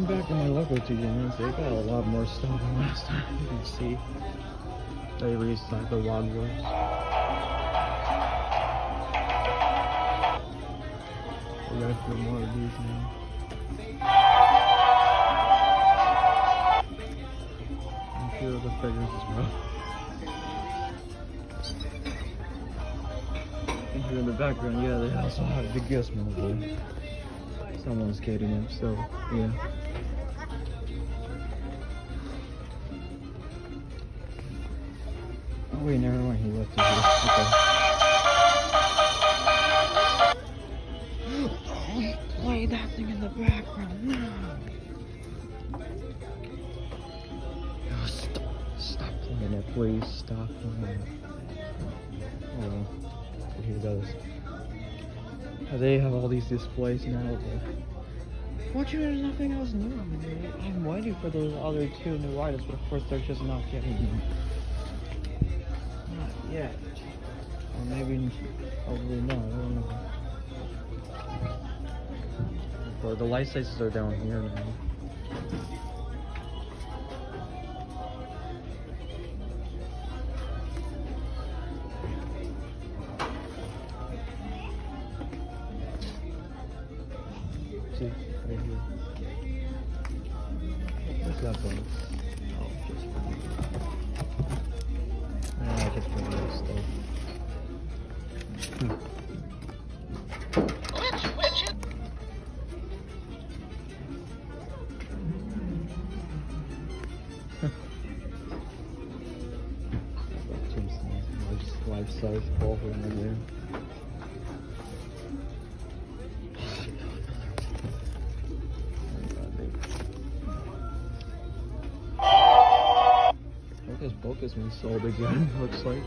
I'm back in my local TJ They got a lot more stuff than last time. You can see they recycle logwoods. We got a few more of these now. A few of the figures as well. And here in the background, yeah, they also have the Gizmo. Someone's getting him, so yeah. Oh wait, never mind, he left it here. Okay. Play that thing in the background. No. Oh, stop, stop playing it, please. Stop playing it. Oh, well. But he does. They have all these displays now. Fortunately, there's nothing else new. I I'm waiting for those other two new items, but of course, they're just not getting them. Not yet. Or maybe, probably not. I don't know. But the light sizes are down here now. See, right here. What's that one? Oh, just for me. Ah, just for me stuff. Hmm. Life size ball in there. Hocus has been sold again, looks like.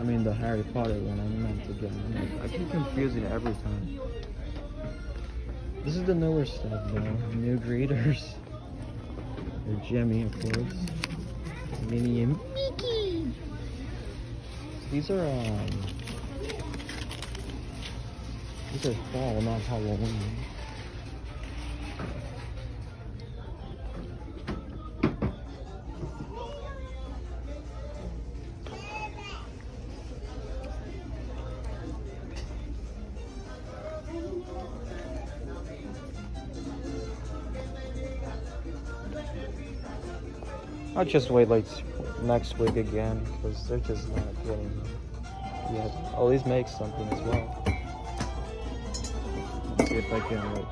I mean the Harry Potter one, I meant again. I keep confusing it every time. This is the newer stuff though. New greeters. Or Jimmy, of course. Minnie and Mickey. These are um these are fall, not Halloween. I'll just wait like next week again because they're just not getting yet. At least make something as well. Let's see if I can like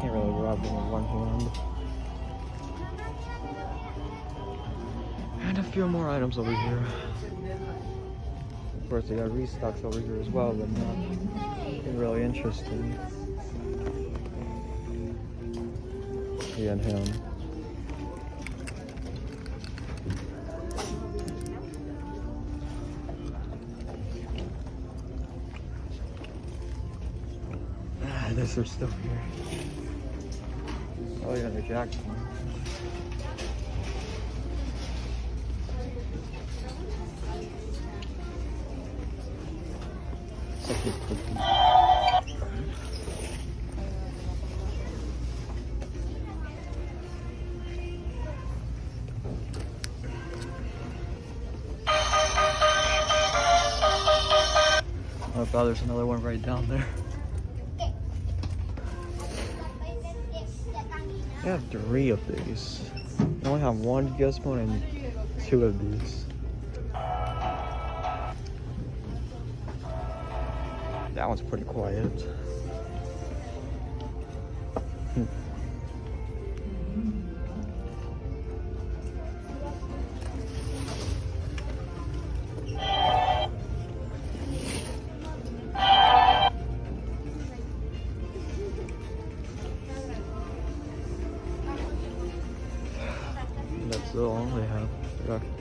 can't really rub them with one hand. And a few more items over here. Of course, they got restocks over here as well, but nothing really interesting. He and him. Ah, there's some stuff here. Oh yeah, the Jackson. Such a Oh god, there's another one right down there. I have three of these. I only have one Gizmo and two of these. That one's pretty quiet. Tak.